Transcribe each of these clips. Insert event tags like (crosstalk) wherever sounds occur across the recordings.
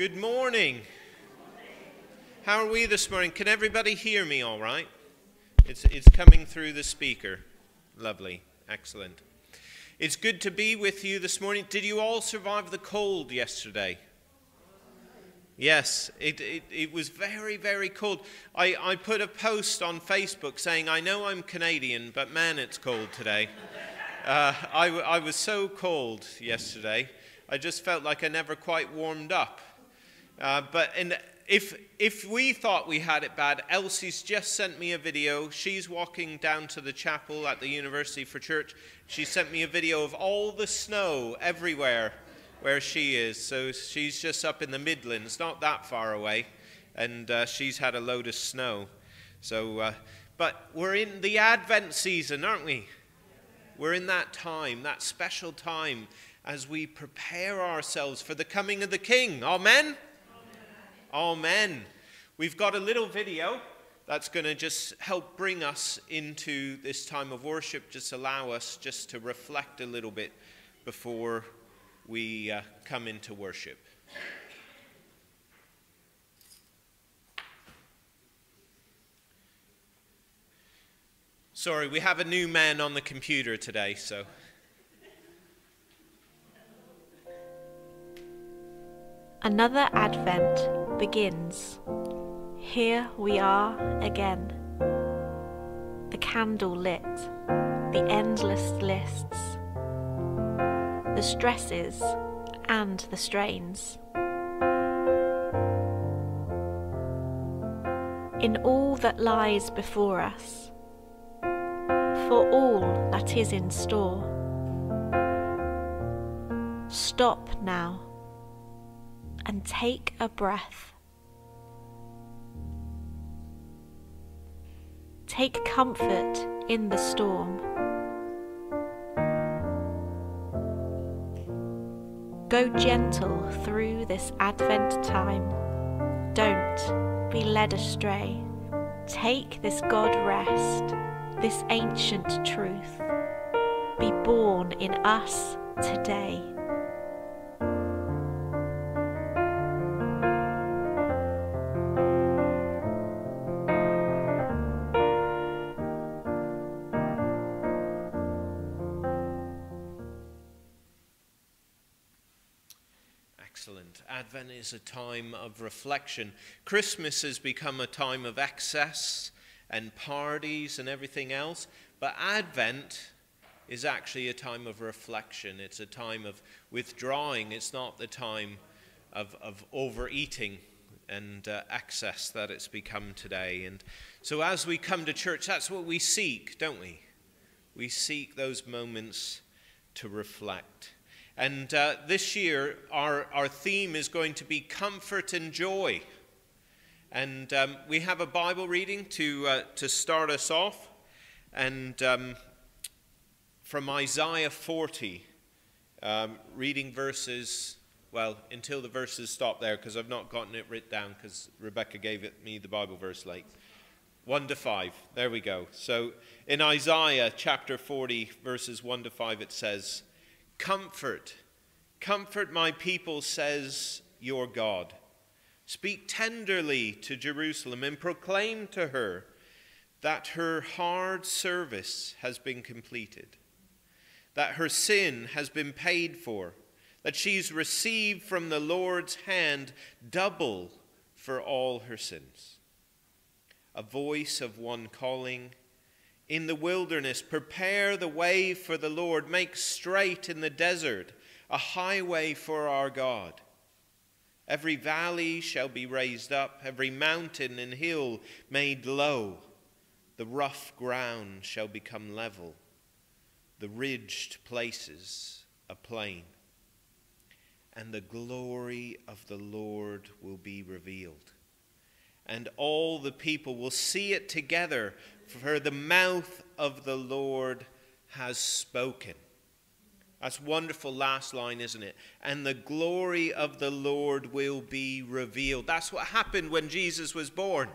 Good morning. How are we this morning? Can everybody hear me all right? It's, it's coming through the speaker. Lovely. Excellent. It's good to be with you this morning. Did you all survive the cold yesterday? Yes, it, it, it, was very, very cold. I, I put a post on Facebook saying, I know I'm Canadian, but man, it's cold today. Uh, I, I was so cold yesterday, I just felt like I never quite warmed up. Uh, but in, if, if we thought we had it bad, Elsie's just sent me a video. She's walking down to the chapel at the University for Church. She sent me a video of all the snow everywhere where she is. So she's just up in the Midlands, not that far away, and uh, she's had a load of snow. So, uh, but we're in the Advent season, aren't we? We're in that time, that special time, as we prepare ourselves for the coming of the King. Amen. Amen. We've got a little video that's going to just help bring us into this time of worship, just allow us just to reflect a little bit before we uh, come into worship. Sorry, we have a new man on the computer today, so. Another Advent begins. Here we are again. The candle lit, the endless lists, the stresses and the strains. In all that lies before us, for all that is in store. Stop now and take a breath. Take comfort in the storm. Go gentle through this Advent time. Don't be led astray. Take this God rest, this ancient truth. Be born in us today. Advent is a time of reflection. Christmas has become a time of excess and parties and everything else, but Advent is actually a time of reflection. It's a time of withdrawing. It's not the time of, of overeating and uh, excess that it's become today. And so as we come to church, that's what we seek, don't we? We seek those moments to reflect. And uh, this year, our, our theme is going to be comfort and joy. And um, we have a Bible reading to, uh, to start us off. And um, from Isaiah 40, um, reading verses, well, until the verses stop there, because I've not gotten it written down, because Rebecca gave it, me the Bible verse late. 1 to 5. There we go. So in Isaiah chapter 40, verses 1 to 5, it says, Comfort, comfort my people, says your God. Speak tenderly to Jerusalem and proclaim to her that her hard service has been completed, that her sin has been paid for, that she's received from the Lord's hand double for all her sins. A voice of one calling, in the wilderness. Prepare the way for the Lord. Make straight in the desert a highway for our God. Every valley shall be raised up, every mountain and hill made low. The rough ground shall become level, the ridged places a plain. And the glory of the Lord will be revealed. And all the people will see it together, for her, the mouth of the Lord has spoken. That's wonderful last line, isn't it? And the glory of the Lord will be revealed. That's what happened when Jesus was born.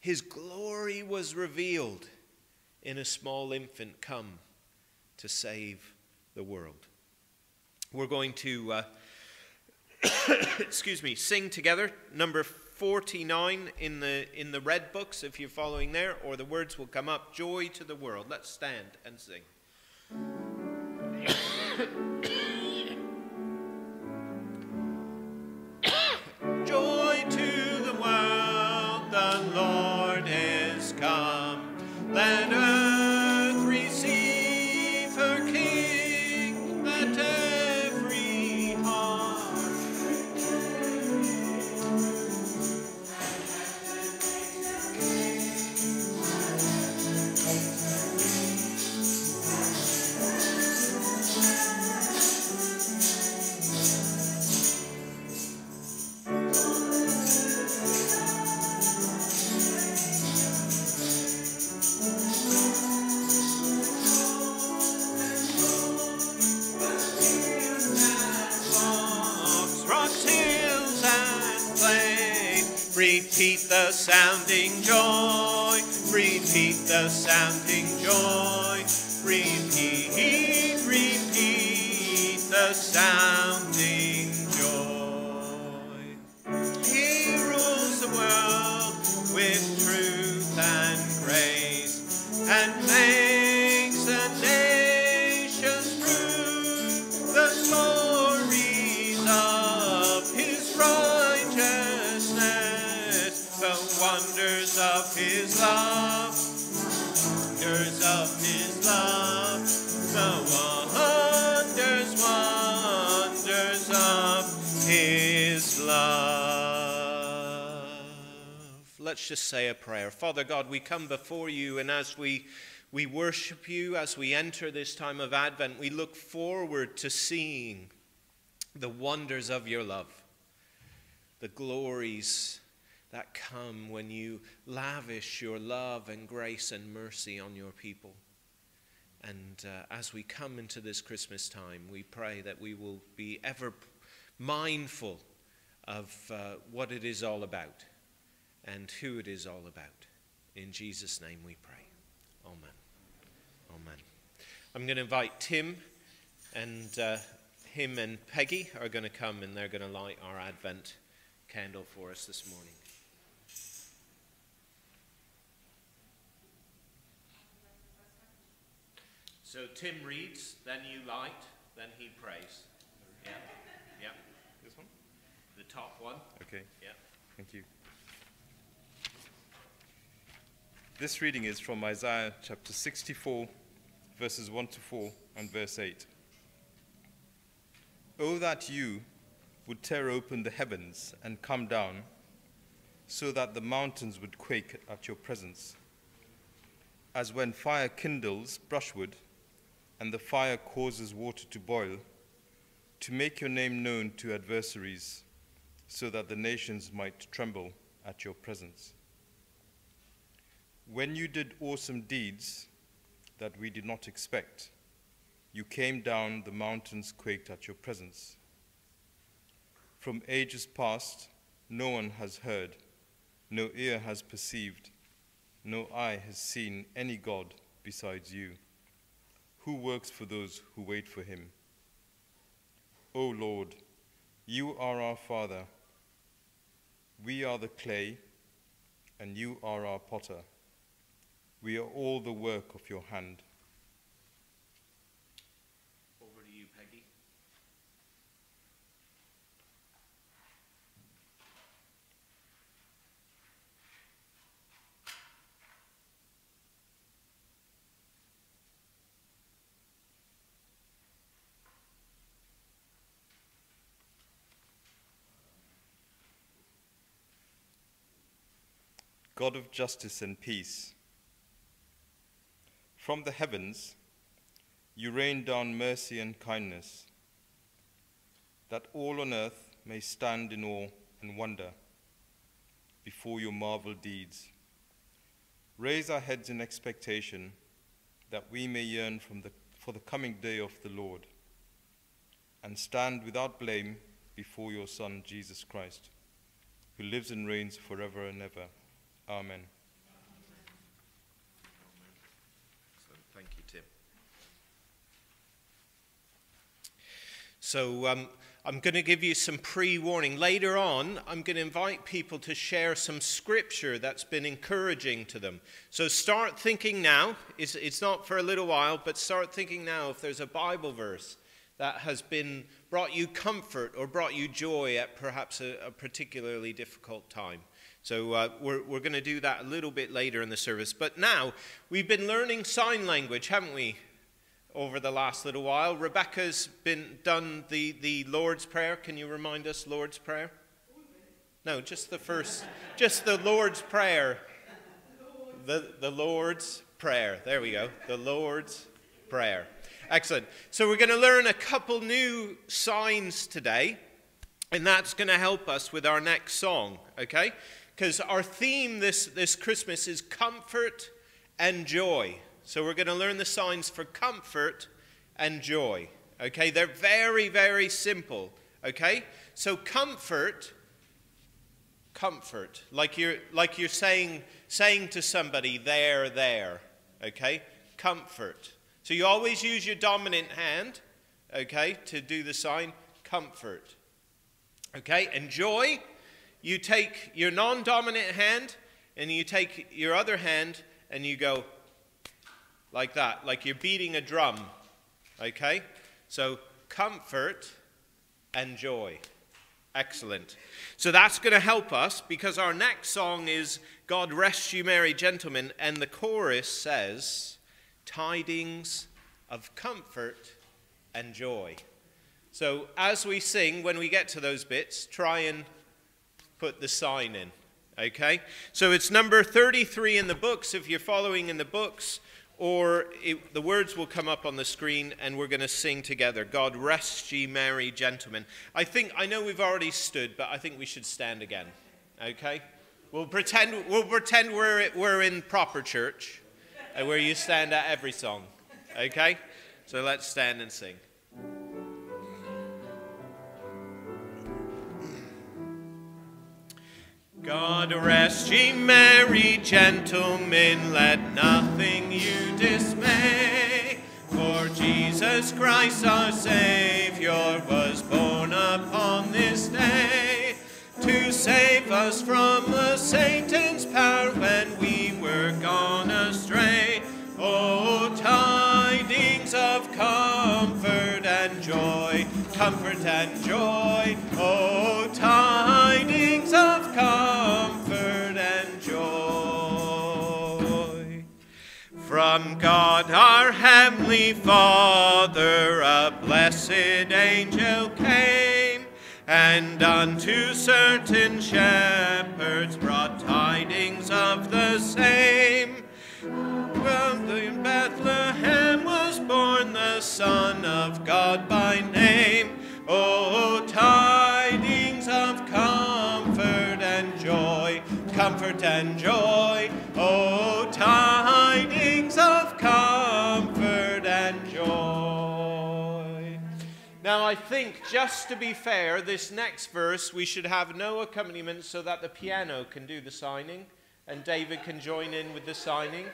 His glory was revealed in a small infant come to save the world. We're going to uh, (coughs) excuse me, sing together number 49 in the in the red books if you're following there or the words will come up joy to the world. Let's stand and sing. The sounding joy. Repeat the sounding his love. Let's just say a prayer. Father God, we come before you, and as we, we worship you, as we enter this time of Advent, we look forward to seeing the wonders of your love, the glories that come when you lavish your love and grace and mercy on your people. And uh, as we come into this Christmas time, we pray that we will be ever mindful of uh, what it is all about and who it is all about. In Jesus' name we pray. Amen. Amen. I'm going to invite Tim and uh, him and Peggy are going to come and they're going to light our Advent candle for us this morning. So Tim reads, then you light, then he prays. Yeah. This one? The top one. Okay, Yeah. thank you. This reading is from Isaiah chapter 64, verses 1 to 4 and verse 8. Oh, that you would tear open the heavens and come down, so that the mountains would quake at your presence. As when fire kindles brushwood, and the fire causes water to boil, to make your name known to adversaries, so that the nations might tremble at your presence. When you did awesome deeds that we did not expect, you came down, the mountains quaked at your presence. From ages past, no one has heard, no ear has perceived, no eye has seen any God besides you, who works for those who wait for him. O Lord, you are our Father. We are the clay, and you are our potter. We are all the work of your hand. Over to you, Peggy. God of justice and peace. From the heavens, you rain down mercy and kindness, that all on earth may stand in awe and wonder before your marvel deeds. Raise our heads in expectation that we may yearn from the, for the coming day of the Lord and stand without blame before your Son, Jesus Christ, who lives and reigns forever and ever. Amen. So thank you, Tim. So um, I'm going to give you some pre warning. Later on, I'm going to invite people to share some scripture that's been encouraging to them. So start thinking now. It's, it's not for a little while, but start thinking now if there's a Bible verse that has been brought you comfort or brought you joy at perhaps a, a particularly difficult time. So uh, we're, we're going to do that a little bit later in the service. But now, we've been learning sign language, haven't we? over the last little while. Rebecca's been done the, the Lord's Prayer. Can you remind us Lord's Prayer? No, just the first, just the Lord's Prayer. The, the Lord's Prayer. There we go. The Lord's Prayer. Excellent. So we're going to learn a couple new signs today, and that's going to help us with our next song, okay? Because our theme this, this Christmas is comfort and joy. So we're going to learn the signs for comfort and joy. Okay, they're very, very simple. Okay, so comfort, comfort, like you're like you're saying saying to somebody, there, there. Okay, comfort. So you always use your dominant hand. Okay, to do the sign comfort. Okay, and joy, you take your non-dominant hand and you take your other hand and you go like that, like you're beating a drum. Okay? So, comfort and joy. Excellent. So that's going to help us because our next song is God Rest You Merry Gentlemen, and the chorus says, Tidings of comfort and joy. So as we sing, when we get to those bits, try and put the sign in. Okay? So it's number 33 in the books. If you're following in the books, or it, the words will come up on the screen and we're going to sing together god rest ye merry gentlemen i think i know we've already stood but i think we should stand again okay we'll pretend we'll pretend we're, we're in proper church where you stand at every song okay so let's stand and sing God rest ye merry gentlemen, let nothing you dismay. For Jesus Christ our Savior was born upon this day to save us from the Satan's power when we were gone astray. Oh, tidings of comfort and joy, comfort and joy. Oh, God our Heavenly Father, a blessed angel came, and unto certain shepherds brought tidings of the same. Well, in Bethlehem was born the Son of God by name. Oh, tidings of comfort and joy, comfort and joy. Oh, tidings think, just to be fair, this next verse we should have no accompaniment so that the piano can do the signing and David can join in with the signing.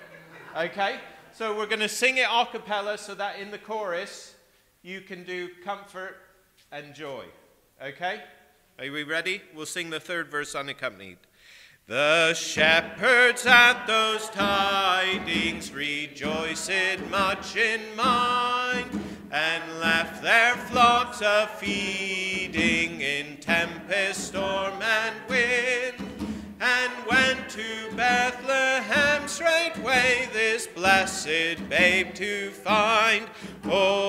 Okay? So we're going to sing it a cappella so that in the chorus you can do comfort and joy. Okay? Are we ready? We'll sing the third verse unaccompanied. The shepherds at those tidings rejoiced much in mind and left their flocks a feeding in tempest, storm, and wind and went to Bethlehem straightway this blessed babe to find. Oh,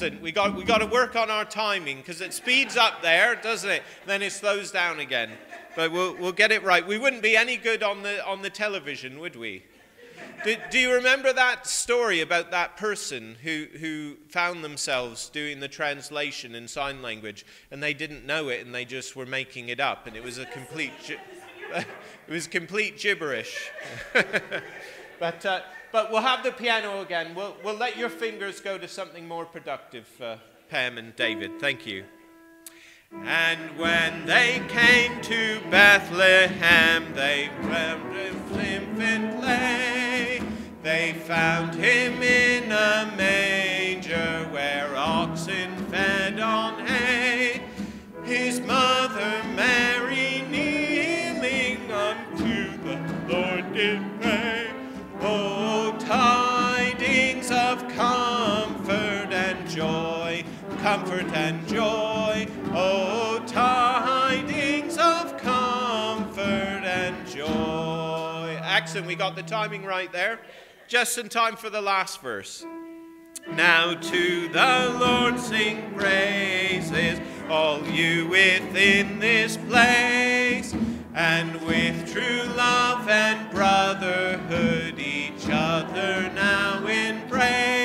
We got we got to work on our timing because it speeds up there, doesn't it? Then it slows down again but we'll, we'll get it right. We wouldn't be any good on the, on the television, would we? Do, do you remember that story about that person who, who found themselves doing the translation in sign language and they didn't know it and they just were making it up and it was a complete, (laughs) it was complete gibberish. (laughs) but, uh, but we'll have the piano again. We'll, we'll let your fingers go to something more productive, uh, Pam and David. Thank you. And when they came to Bethlehem, they found him infant lay. They found him in a manger where oxen fed on hay. His mother Mary kneeling unto the Lord did comfort and joy, comfort and joy. Oh, tidings of comfort and joy. Excellent, we got the timing right there. Just in time for the last verse. Now to the Lord sing praises, all you within this place, and with true love and brotherhood each other now embrace.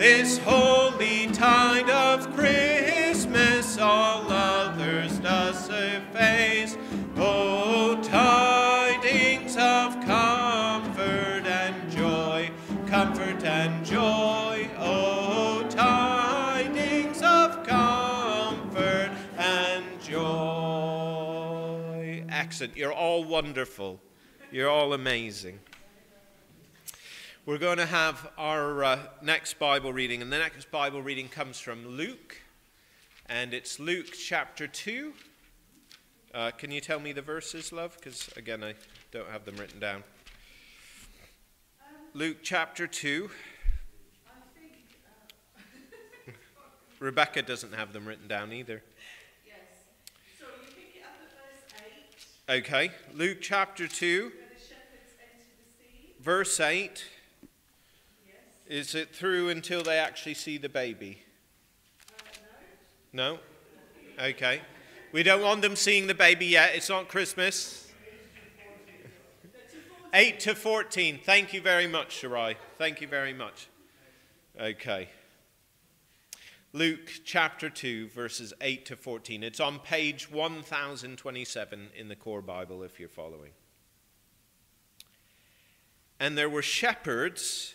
This holy tide of Christmas all others does efface. Oh, tidings of comfort and joy, comfort and joy. Oh, tidings of comfort and joy. Excellent. You're all wonderful. You're all amazing. We're going to have our uh, next Bible reading, and the next Bible reading comes from Luke, and it's Luke chapter 2. Uh, can you tell me the verses, love? Because, again, I don't have them written down. Luke chapter 2. (laughs) Rebecca doesn't have them written down either. Yes. So you pick it up at verse 8, Okay, Luke chapter 2, where the shepherds enter the sea. verse 8. Is it through until they actually see the baby? No. No? Okay. We don't want them seeing the baby yet. It's not Christmas. 8 to 14. Thank you very much, Shirai. Thank you very much. Okay. Luke chapter 2, verses 8 to 14. It's on page 1027 in the Core Bible if you're following. And there were shepherds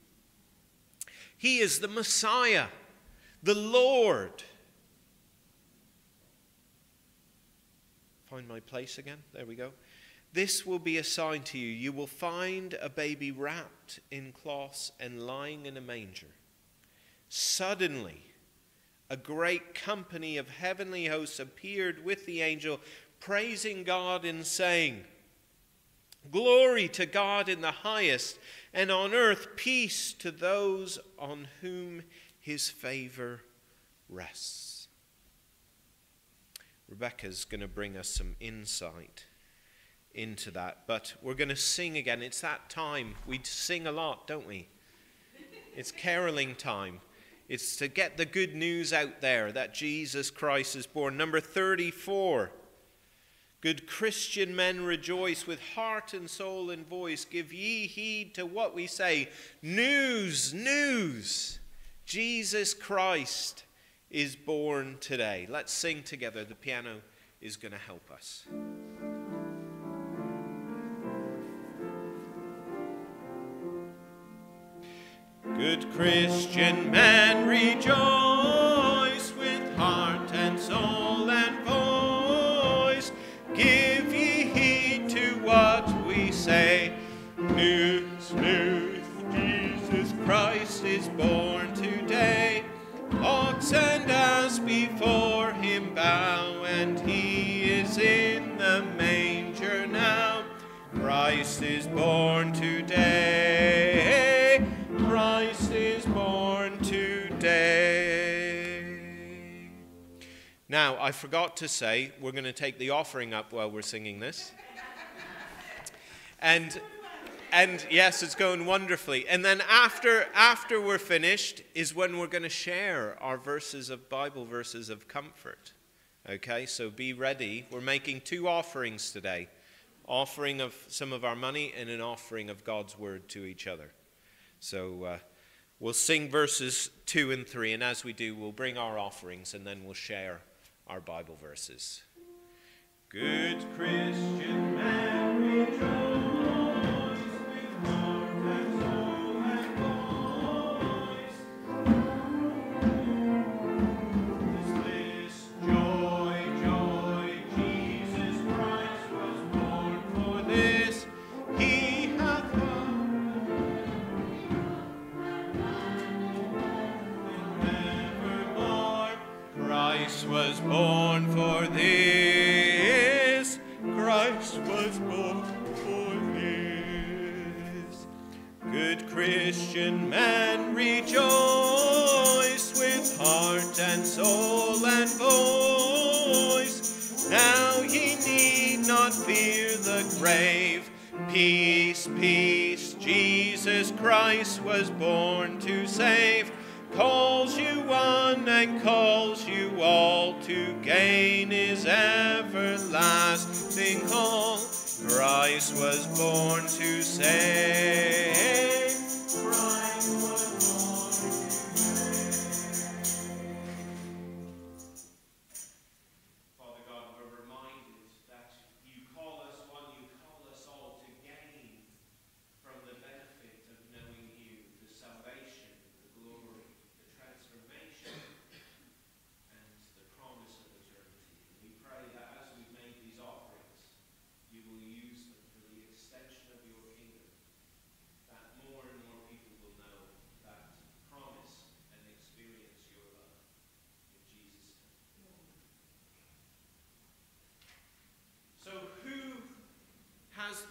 He is the Messiah, the Lord. Find my place again. There we go. This will be a sign to you. You will find a baby wrapped in cloths and lying in a manger. Suddenly, a great company of heavenly hosts appeared with the angel, praising God and saying, Glory to God in the highest, and on earth peace to those on whom his favor rests. Rebecca's going to bring us some insight into that, but we're going to sing again. It's that time. We sing a lot, don't we? It's caroling time. It's to get the good news out there that Jesus Christ is born. Number 34. Good Christian men rejoice with heart and soul and voice. Give ye heed to what we say. News, news. Jesus Christ is born today. Let's sing together. The piano is going to help us. Good Christian man, rejoice with heart and soul say. News, news, Jesus Christ is born today. Ox and ass before him bow, and he is in the manger now. Christ is born today. Christ is born today. Now, I forgot to say, we're going to take the offering up while we're singing this. And and yes, it's going wonderfully. And then after after we're finished is when we're going to share our verses of Bible verses of comfort. Okay, so be ready. We're making two offerings today. Offering of some of our money and an offering of God's word to each other. So uh, we'll sing verses 2 and 3, and as we do, we'll bring our offerings and then we'll share our Bible verses. Good Christian man, rejoice. Peace, peace, Jesus Christ was born to save, calls you one and calls you all to gain his everlasting home. Christ was born to save.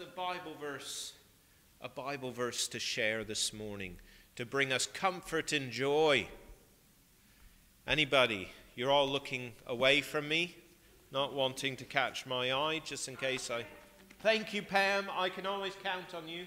the Bible verse, a Bible verse to share this morning to bring us comfort and joy. Anybody, you're all looking away from me, not wanting to catch my eye, just in case I. Thank you, Pam. I can always count on you.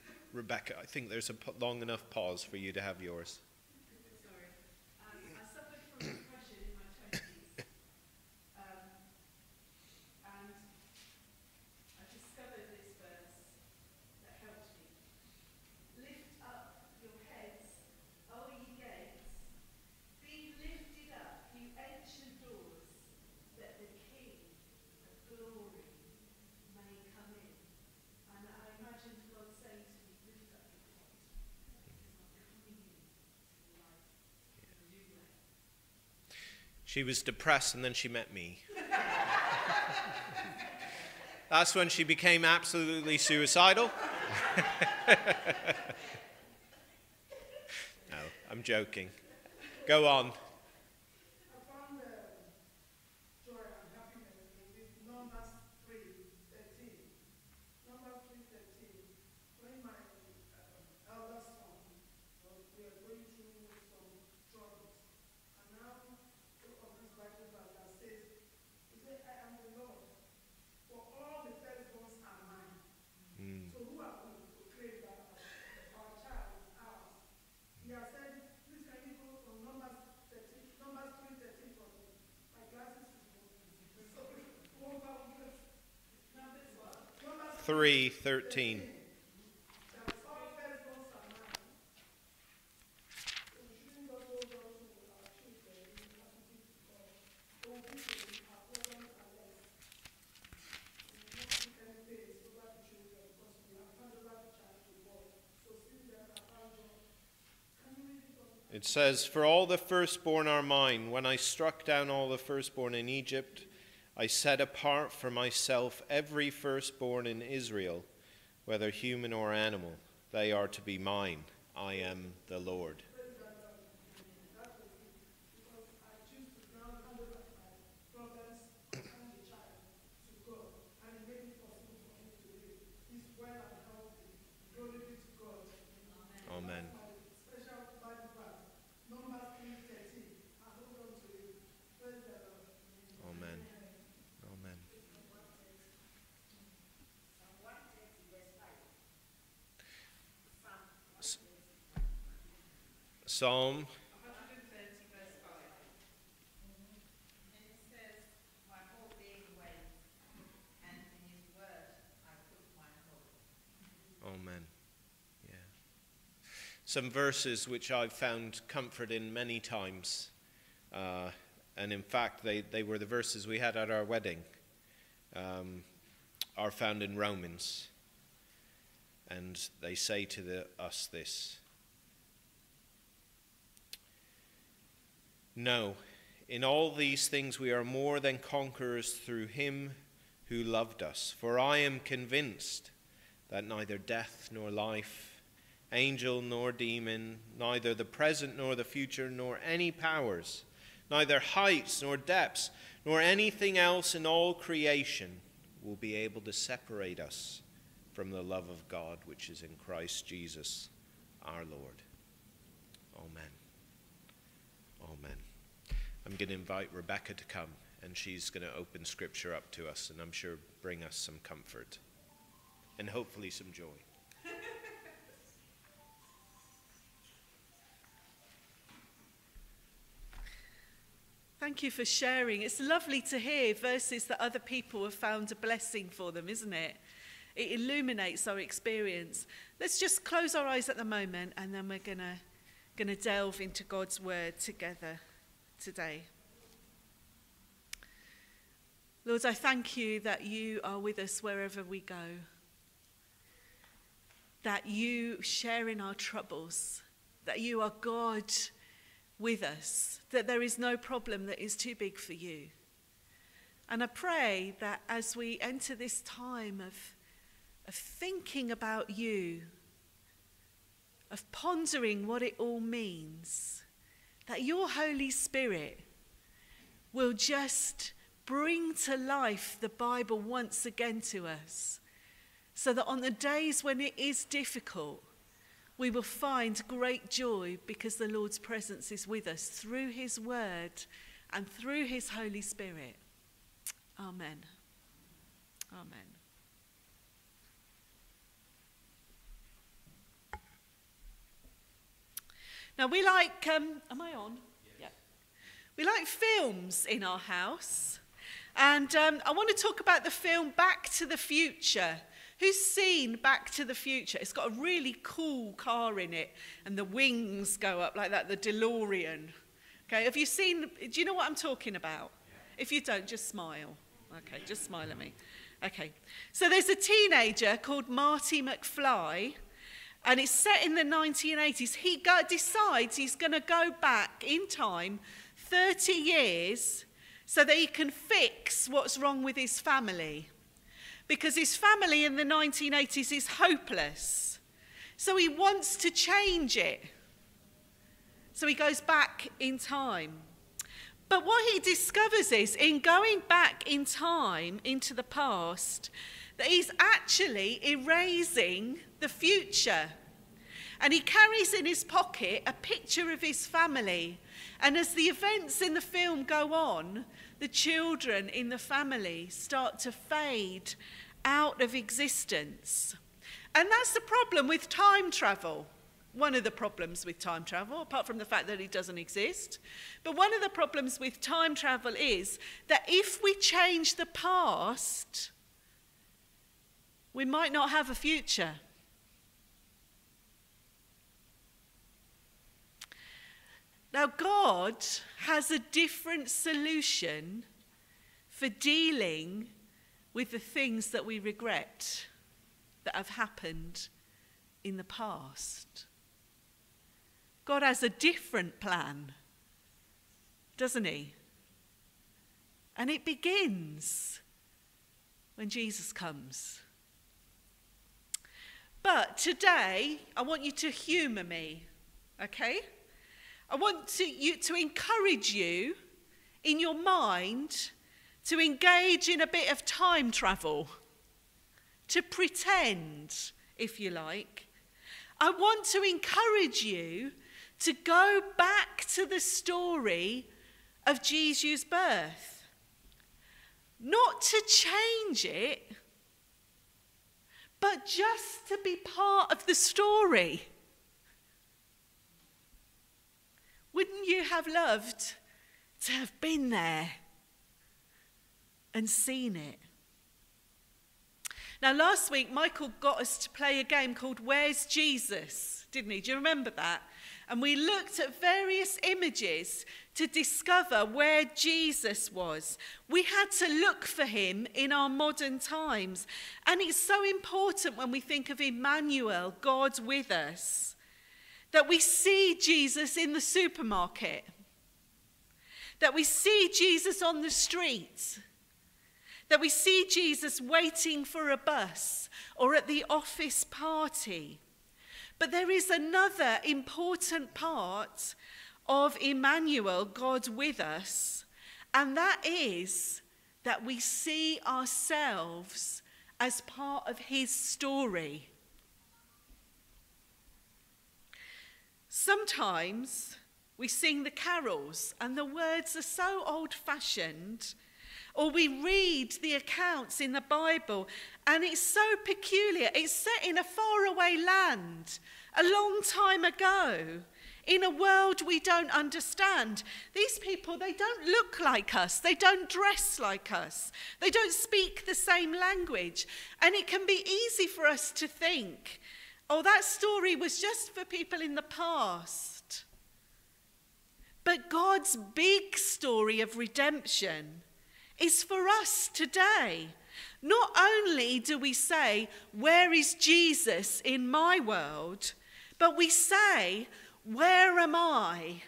Rebecca, I think there's a long enough pause for you to have yours. She was depressed and then she met me. That's when she became absolutely suicidal. (laughs) no, I'm joking. Go on, 3 13. It says, For all the firstborn are mine. When I struck down all the firstborn in Egypt, I set apart for myself every firstborn in Israel, whether human or animal. They are to be mine. I am the Lord. because I choose to now hand over my problems and the child to God, and it made it possible for me to live. He's well and healthy. Glory be to God. Amen. My special Bible verse, Numbers 3:13. I hold on to it. Praise the Lord. Amen. Amen. S- Psalm 130 verse 5. And it says, My whole being waits, and in his word I put my hope. Amen. Yeah. Some verses which I've found comfort in many times. Uh, and in fact, they, they were the verses we had at our wedding, um, are found in Romans. And they say to the, us this No, in all these things we are more than conquerors through him who loved us. For I am convinced that neither death nor life, angel nor demon, neither the present nor the future, nor any powers, neither heights nor depths, nor anything else in all creation will be able to separate us from the love of God which is in Christ Jesus our Lord. Amen. I'm going to invite Rebecca to come, and she's going to open Scripture up to us, and I'm sure bring us some comfort and hopefully some joy. (laughs) Thank you for sharing. It's lovely to hear verses that other people have found a blessing for them, isn't it? It illuminates our experience. Let's just close our eyes at the moment and then we're going to delve into God's word together today. Lord, I thank you that you are with us wherever we go. That you share in our troubles. That you are God with us, that there is no problem that is too big for you. And I pray that as we enter this time of, of thinking about you, of pondering what it all means, that your Holy Spirit will just bring to life the Bible once again to us, so that on the days when it is difficult, we will find great joy because the Lord's presence is with us through his word and through his Holy Spirit. Amen. Amen. Now, we like, um, am I on? Yeah. We like films in our house. And um, I want to talk about the film Back to the Future. Who's seen Back to the Future? It's got a really cool car in it, and the wings go up like that, the DeLorean. Okay, have you seen, do you know what I'm talking about? If you don't, just smile. Okay, just smile at me. Okay, so there's a teenager called Marty McFly, and it's set in the 1980s. He go, decides he's going to go back in time 30 years so that he can fix what's wrong with his family because his family in the 1980s is hopeless. So he wants to change it. So he goes back in time. But what he discovers is in going back in time into the past, that he's actually erasing the future. And he carries in his pocket a picture of his family. And as the events in the film go on, the children in the family start to fade out of existence. And that's the problem with time travel. One of the problems with time travel, apart from the fact that it doesn't exist, but one of the problems with time travel is that if we change the past, we might not have a future. Now, God has a different solution for dealing with the things that we regret that have happened in the past. God has a different plan, doesn't He? And it begins when Jesus comes. But today, I want you to humour me, okay? I want to, you, to encourage you in your mind to engage in a bit of time travel, to pretend, if you like. I want to encourage you to go back to the story of Jesus' birth. Not to change it, but just to be part of the story. Wouldn't you have loved to have been there and seen it? Now, last week, Michael got us to play a game called Where's Jesus? Didn't he? Do you remember that? And we looked at various images to discover where Jesus was. We had to look for him in our modern times. And it's so important when we think of Emmanuel, God with us, that we see Jesus in the supermarket, that we see Jesus on the street, that we see Jesus waiting for a bus or at the office party. But there is another important part of Emmanuel, God with us, and that is that we see ourselves as part of his story. Sometimes we sing the carols and the words are so old fashioned, or we read the accounts in the Bible and it's so peculiar. It's set in a faraway land a long time ago in a world we don't understand. These people, they don't look like us, they don't dress like us, they don't speak the same language. And it can be easy for us to think oh, that story was just for people in the past. But God's big story of redemption is for us today. Not only do we say, Where is Jesus in my world? but we say, Where am I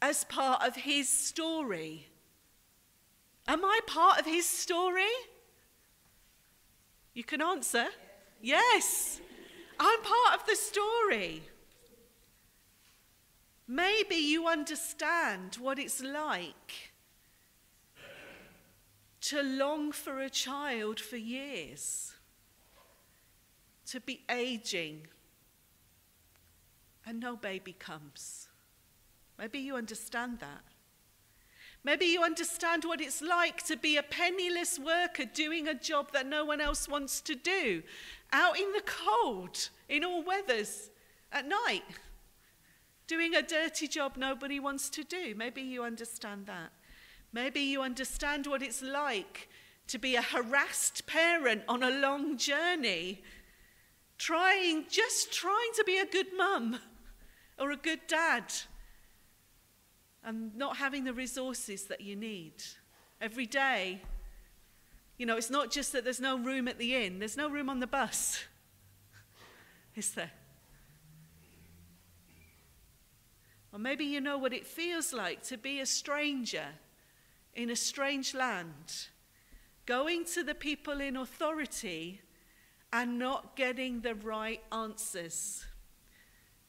as part of his story? Am I part of his story? You can answer. Yes. I'm part of the story. Maybe you understand what it's like to long for a child for years, to be aging, and no baby comes. Maybe you understand that. Maybe you understand what it's like to be a penniless worker doing a job that no one else wants to do, out in the cold, in all weathers, at night, doing a dirty job nobody wants to do. Maybe you understand that. Maybe you understand what it's like to be a harassed parent on a long journey, trying, just trying to be a good mum or a good dad and not having the resources that you need. Every day, you know, it's not just that there's no room at the inn, there's no room on the bus. (laughs) Is there? Or maybe you know what it feels like to be a stranger in a strange land, going to the people in authority and not getting the right answers,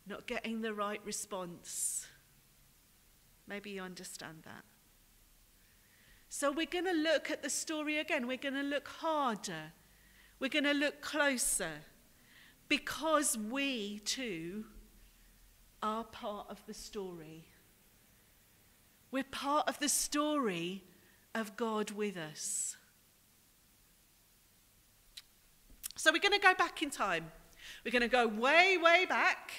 not getting the right response. Maybe you understand that. So we're going to look at the story again. We're going to look harder. We're going to look closer because we too are part of the story. We're part of the story of God with us. So we're going to go back in time. We're going to go way, way back.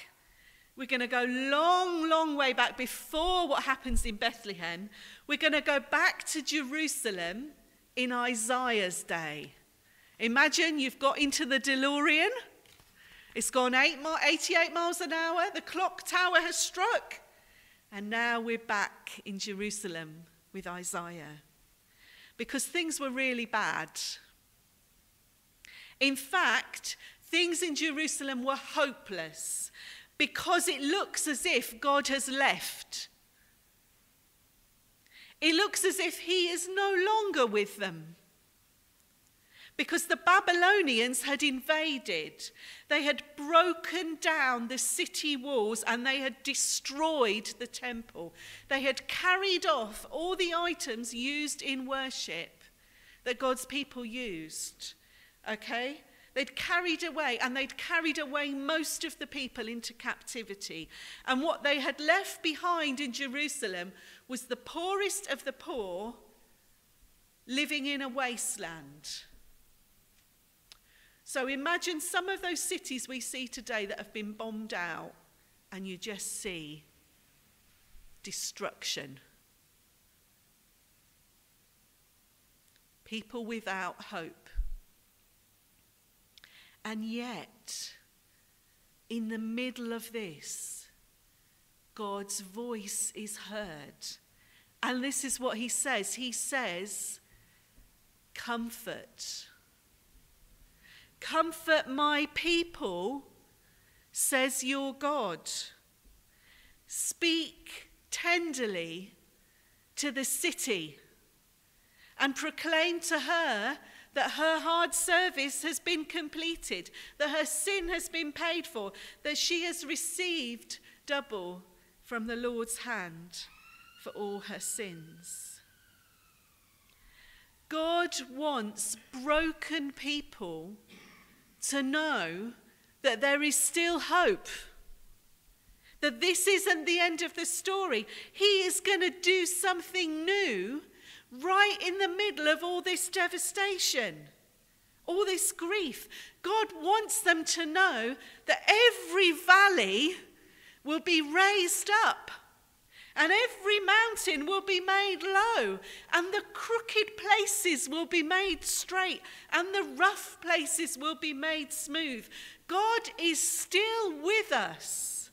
We're going to go long, long way back before what happens in Bethlehem. We're going to go back to Jerusalem in Isaiah's day. Imagine you've got into the DeLorean. It's gone eight, 88 miles an hour. The clock tower has struck. And now we're back in Jerusalem with Isaiah. Because things were really bad. In fact, things in Jerusalem were hopeless because it looks as if God has left. It looks as if he is no longer with them. Because the Babylonians had invaded, they had broken down the city walls and they had destroyed the temple. They had carried off all the items used in worship that God's people used. Okay? They'd carried away, and they'd carried away most of the people into captivity. And what they had left behind in Jerusalem was the poorest of the poor living in a wasteland. So imagine some of those cities we see today that have been bombed out, and you just see destruction. People without hope. And yet, in the middle of this, God's voice is heard. And this is what he says He says, Comfort. Comfort my people, says your God. Speak tenderly to the city and proclaim to her that her hard service has been completed, that her sin has been paid for, that she has received double from the Lord's hand for all her sins. God wants broken people to know that there is still hope. That this isn't the end of the story. He is going to do something new right in the middle of all this devastation, all this grief. God wants them to know that every valley will be raised up. And every mountain will be made low, and the crooked places will be made straight, and the rough places will be made smooth. God is still with us,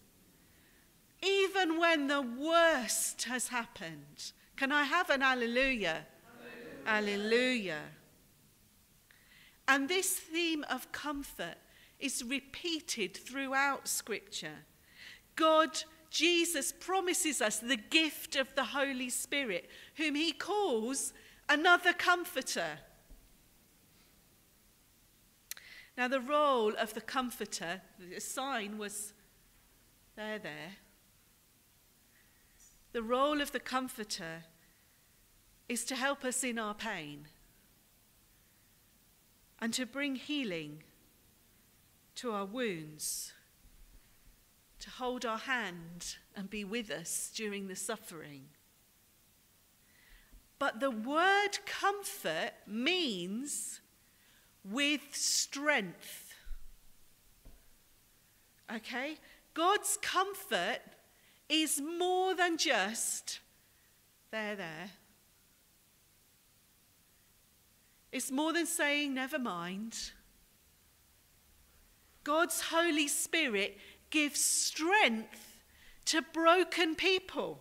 even when the worst has happened. Can I have an? Hallelujah. hallelujah. And this theme of comfort is repeated throughout Scripture. God, Jesus, promises us the gift of the Holy Spirit, whom he calls another comforter. Now, the role of the comforter, the sign was there, there. The role of the comforter is to help us in our pain and to bring healing to our wounds, to hold our hand and be with us during the suffering. But the word comfort means with strength. Okay? God's comfort is more than just there, there. It's more than saying, never mind. God's Holy Spirit gives strength to broken people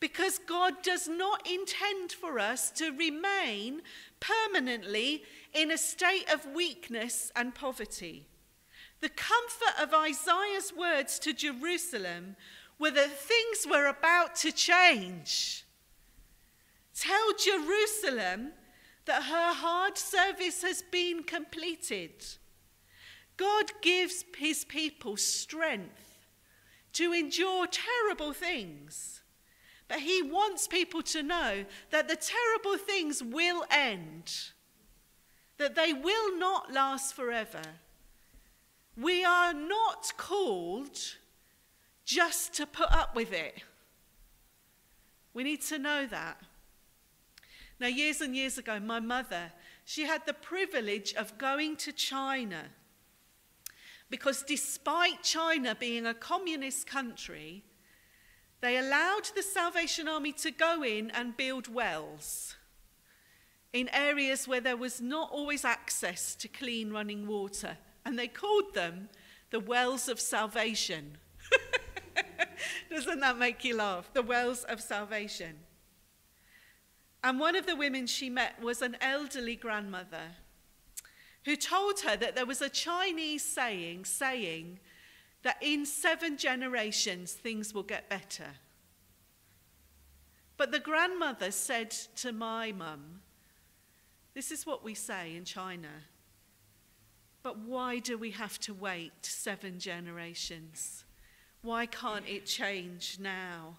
because God does not intend for us to remain permanently in a state of weakness and poverty. The comfort of Isaiah's words to Jerusalem were that things were about to change. Tell Jerusalem that her hard service has been completed. God gives his people strength to endure terrible things, But he wants people to know that the terrible things will end, that they will not last forever. We are not called just to put up with it. We need to know that. Now, years and years ago, my mother, she had the privilege of going to China because despite China being a communist country, they allowed the Salvation Army to go in and build wells in areas where there was not always access to clean running water. And they called them the wells of salvation. (laughs) Doesn't that make you laugh? The wells of salvation. And one of the women she met was an elderly grandmother who told her that there was a Chinese saying saying that in seven generations things will get better. But the grandmother said to my mum, This is what we say in China. But why do we have to wait seven generations? Why can't it change now?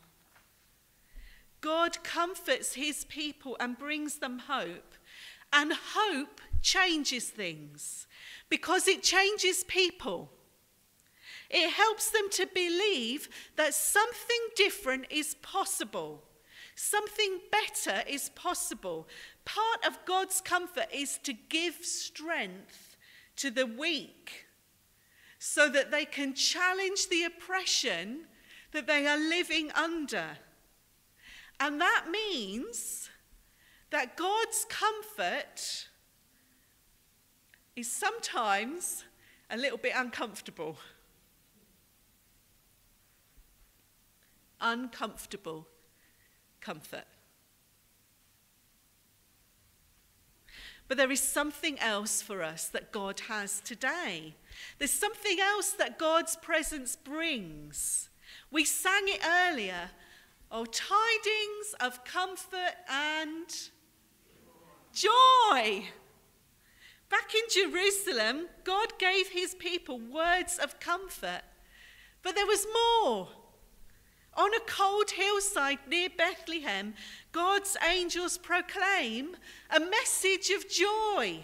God comforts his people and brings them hope. And hope changes things because it changes people. It helps them to believe that something different is possible, something better is possible. Part of God's comfort is to give strength to the weak so that they can challenge the oppression that they are living under. And that means that God's comfort is sometimes a little bit uncomfortable. Uncomfortable comfort. But there is something else for us that God has today. There's something else that God's presence brings. We sang it earlier. Oh, tidings of comfort and joy. Back in Jerusalem, God gave his people words of comfort, but there was more. On a cold hillside near Bethlehem, God's angels proclaim a message of joy.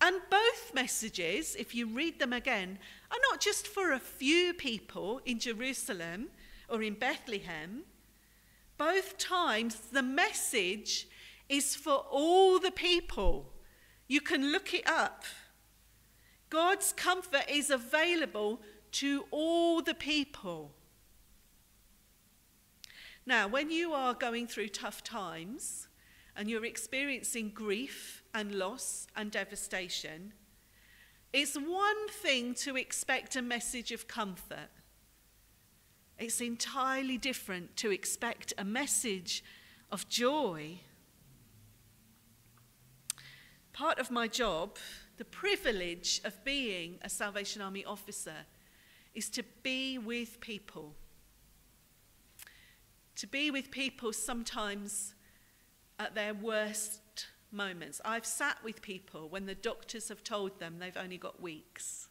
And both messages, if you read them again, are not just for a few people in Jerusalem or in Bethlehem. Both times, the message is for all the people. You can look it up. God's comfort is available to all the people. Now, when you are going through tough times and you're experiencing grief and loss and devastation, it's one thing to expect a message of comfort. It's entirely different to expect a message of joy Part of my job, the privilege of being a Salvation Army officer, is to be with people. To be with people sometimes at their worst moments. I've sat with people when the doctors have told them they've only got weeks.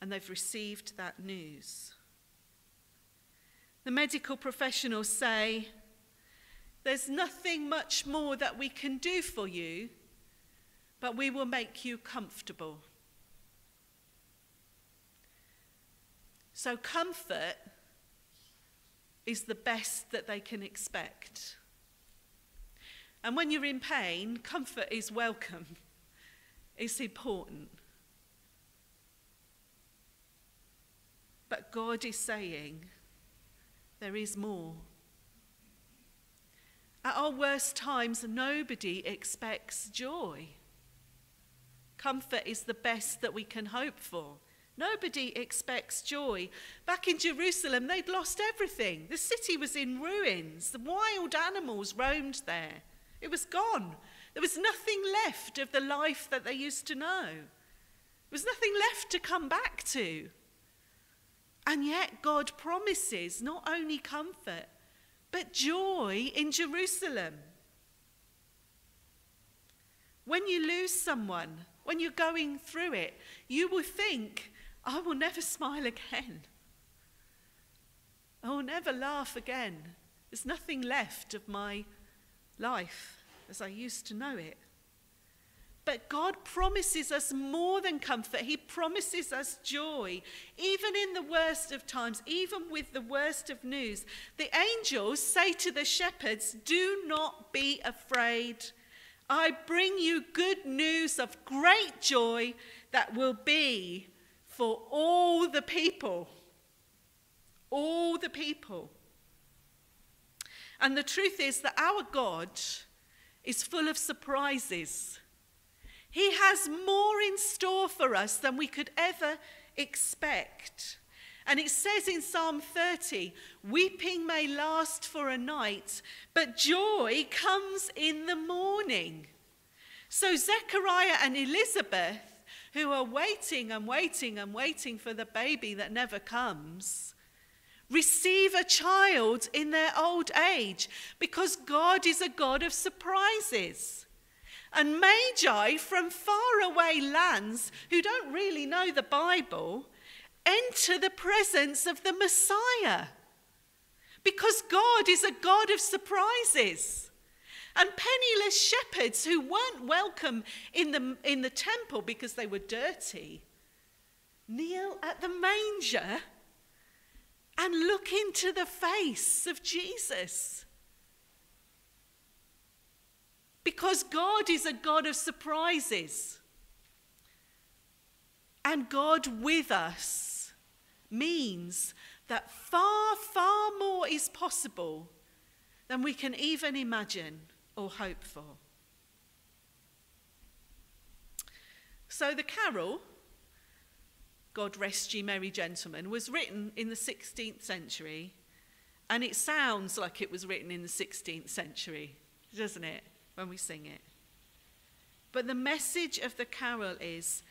And they've received that news. The medical professionals say, there's nothing much more that we can do for you, but we will make you comfortable. So, comfort is the best that they can expect. And when you're in pain, comfort is welcome, it's important. But God is saying, there is more. At our worst times, nobody expects joy. Comfort is the best that we can hope for. Nobody expects joy. Back in Jerusalem, they'd lost everything. The city was in ruins. The wild animals roamed there. It was gone. There was nothing left of the life that they used to know. There was nothing left to come back to. And yet, God promises not only comfort, but joy in Jerusalem. When you lose someone, when you're going through it, you will think, I will never smile again. I will never laugh again. There's nothing left of my life as I used to know it. But God promises us more than comfort. He promises us joy, even in the worst of times, even with the worst of news. The angels say to the shepherds, Do not be afraid. I bring you good news of great joy that will be for all the people. All the people. And the truth is that our God is full of surprises. He has more in store for us than we could ever expect. And it says in Psalm 30 weeping may last for a night, but joy comes in the morning. So Zechariah and Elizabeth, who are waiting and waiting and waiting for the baby that never comes, receive a child in their old age because God is a God of surprises. And magi from faraway lands who don't really know the Bible enter the presence of the Messiah. Because God is a God of surprises. And penniless shepherds who weren't welcome in the, in the temple because they were dirty kneel at the manger and look into the face of Jesus. Because God is a God of surprises. And God with us means that far, far more is possible than we can even imagine or hope for. So the carol, God Rest Ye Merry Gentlemen, was written in the 16th century, and it sounds like it was written in the 16th century, doesn't it? When we sing it. But the message of the carol is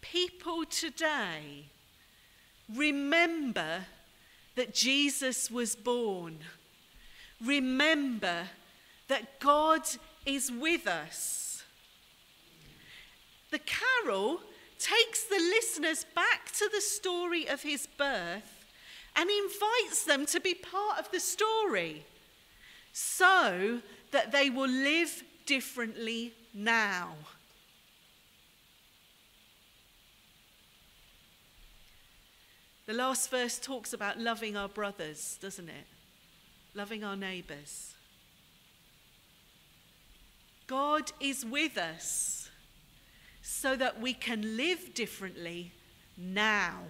people today remember that Jesus was born. Remember that God is with us. The carol takes the listeners back to the story of his birth and invites them to be part of the story so that they will live differently now. The last verse talks about loving our brothers, doesn't it? Loving our neighbours. God is with us so that we can live differently now.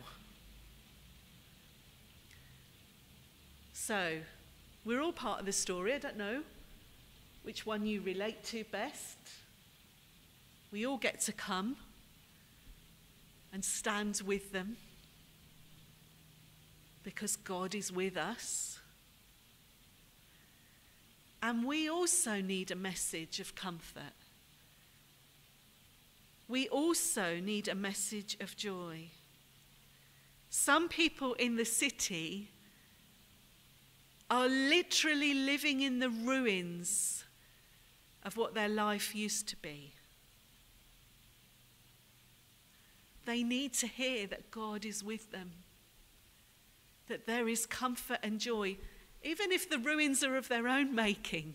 So, we're all part of the story. I don't know which one you relate to best. We all get to come and stand with them because God is with us. And we also need a message of comfort. We also need a message of joy. Some people in the city are literally living in the ruins of what their life used to be. They need to hear that God is with them, that there is comfort and joy, even if the ruins are of their own making.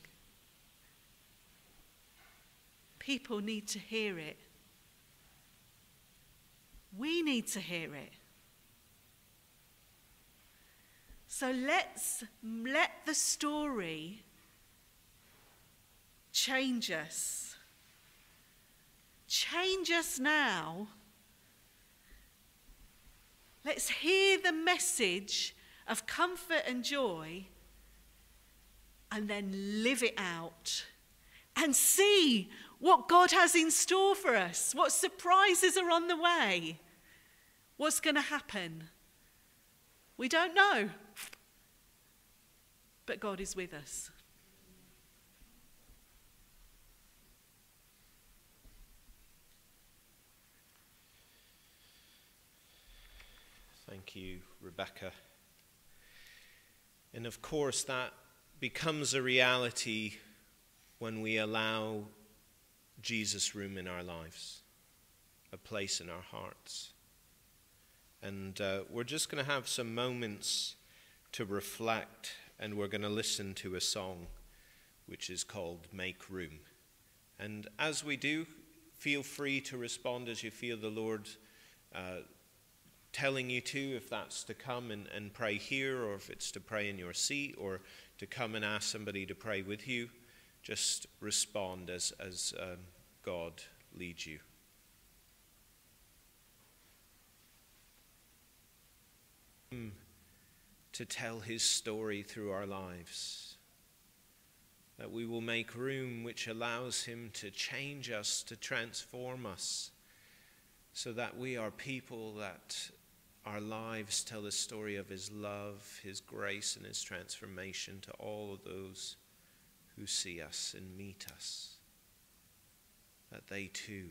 People need to hear it. We need to hear it. So let's let the story change us. Change us now. Let's hear the message of comfort and joy and then live it out and see what God has in store for us, what surprises are on the way, what's going to happen. We don't know, but God is with us. Thank you, Rebecca. And of course, that becomes a reality when we allow Jesus room in our lives, a place in our hearts. And uh, we're just going to have some moments to reflect, and we're going to listen to a song which is called Make Room. And as we do, feel free to respond as you feel the Lord uh, telling you to, if that's to come and, and pray here, or if it's to pray in your seat, or to come and ask somebody to pray with you. Just respond as, as um, God leads you. To tell his story through our lives. That we will make room which allows him to change us, to transform us, so that we are people that our lives tell the story of his love, his grace, and his transformation to all of those who see us and meet us. That they too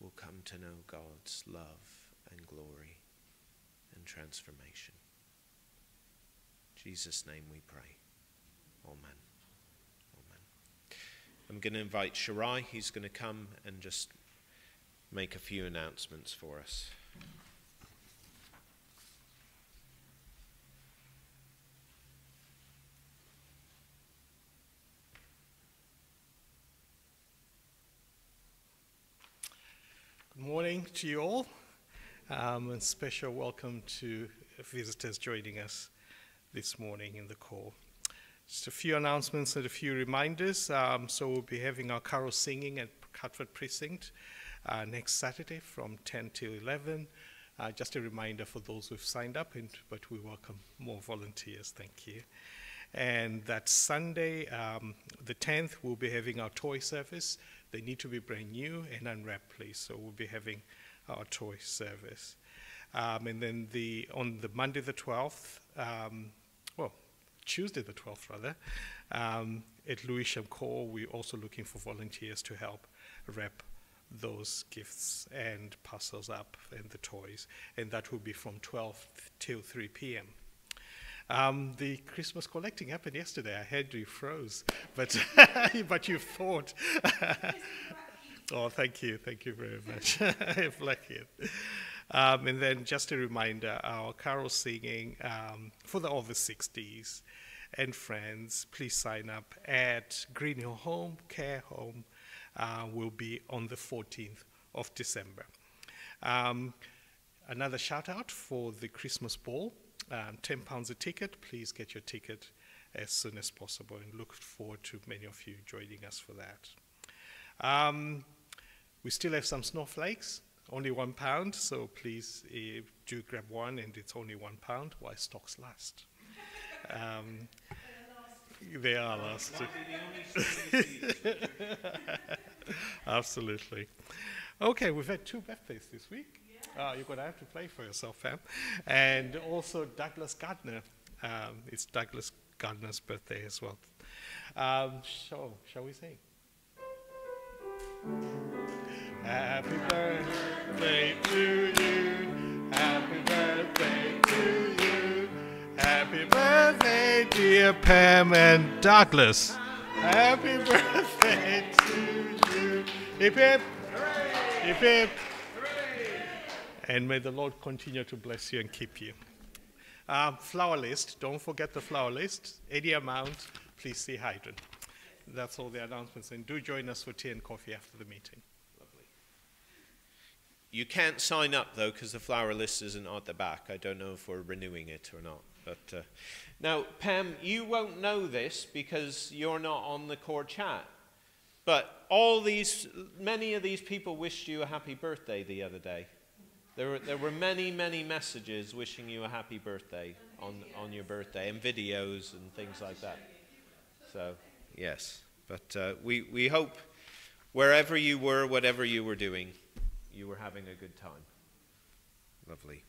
will come to know God's love and glory and transformation. In Jesus' name we pray. Amen. Amen. I'm going to invite Shirai. He's going to come and just make a few announcements for us. Good morning to you all. Um, and special welcome to visitors joining us this morning in the call. Just a few announcements and a few reminders. Um, so we'll be having our carol singing at Catford Precinct uh, next Saturday from 10 till 11. Uh, just a reminder for those who've signed up, and, but we welcome more volunteers. Thank you. And that Sunday, um, the 10th, we'll be having our toy service. They need to be brand new and unwrapped, please. So we'll be having our toy service. Um, and then the on the Monday the 12th, um, well, Tuesday the 12th rather, um, at Lewisham Corps, we're also looking for volunteers to help wrap those gifts and parcels up and the toys. And that will be from 12 till 3 p.m. Um, the Christmas collecting happened yesterday. I heard you froze, but (laughs) but you thought. (laughs) oh, thank you, thank you very much. (laughs) Blackheath. Um, and then just a reminder, our carol singing um, for the over 60s and friends, please sign up at Green Hill Home Care Home. Uh, will be on the 14th of December. Um, another shout out for the Christmas ball um, £10 a ticket. Please get your ticket as soon as possible and look forward to many of you joining us for that. Um, we still have some snowflakes, only one pound, so please uh, do grab one, and it's only one pound while stocks last. Um, they are last. (laughs) Absolutely. Okay, we've had two birthdays this week. Uh, you're going to have to play for yourself, Pam. And also Douglas Gardner. Um, it's Douglas Gardner's birthday as well. Um, so, shall we sing? Happy birthday to you. Happy birthday to you. Happy birthday, dear Pam and Douglas. Happy birthday to you. Hip hip. Hip hip. And may the Lord continue to bless you and keep you. Um, flower list, don't forget the flower list. Any amount, please see hydrant. That's all the announcements. And do join us for tea and coffee after the meeting. Lovely. You can't sign up though because the flower list isn't at the back. I don't know if we're renewing it or not. But uh, now, Pam, you won't know this because you're not on the corps chat. But all these, many of these people wished you a happy birthday the other day. There were, there were many, many messages wishing you a happy birthday on, on your birthday and videos and things like that. So, yes. But uh, we, we hope wherever you were, whatever you were doing, you were having a good time. Lovely.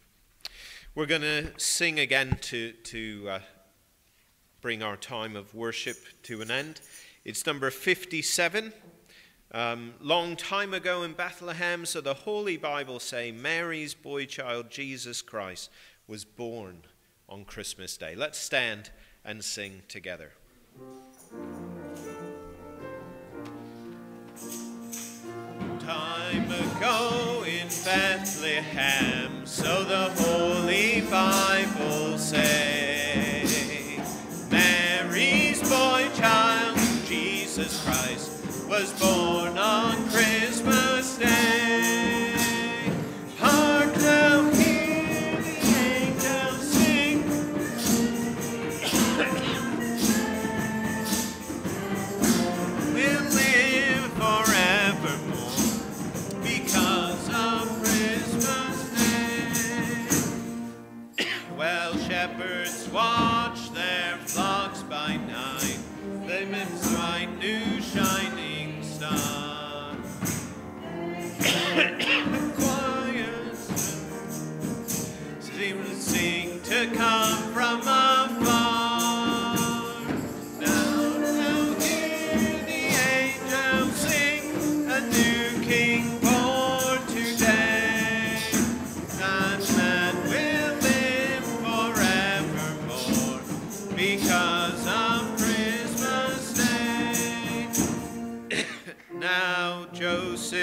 We're going to sing again to, to uh, bring our time of worship to an end. It's number 57. Um, long time ago in Bethlehem, so the Holy Bible say Mary's boy child Jesus Christ was born on Christmas Day. Let's stand and sing together. Time ago in Bethlehem, so the Holy Bible say. Was born on Christmas Day.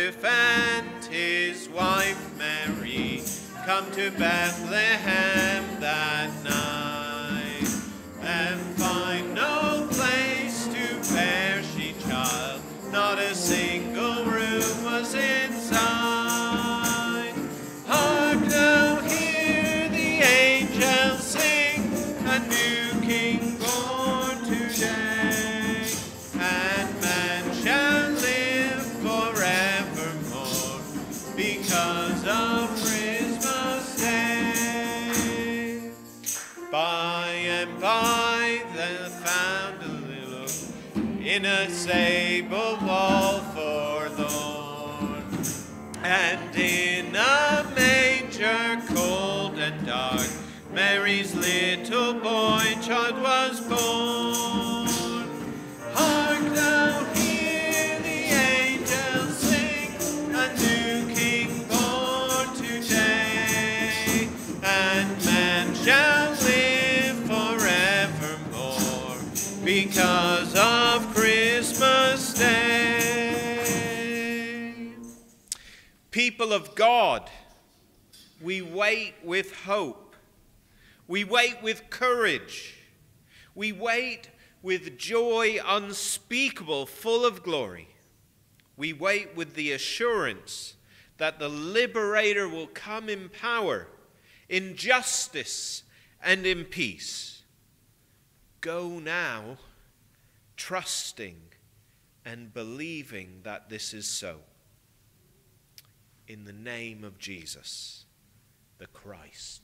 Joseph and his wife Mary. Come to Bethlehem that night and find Mary's little boy child was born. Hark now, hear the angels sing, a new king born today, and man shall live forevermore because of Christmas Day. People of God, we wait with hope. We wait with courage. We wait with joy unspeakable, full of glory. We wait with the assurance that the liberator will come in power, in justice, and in peace. Go now, trusting and believing that this is so. In the name of Jesus, the Christ.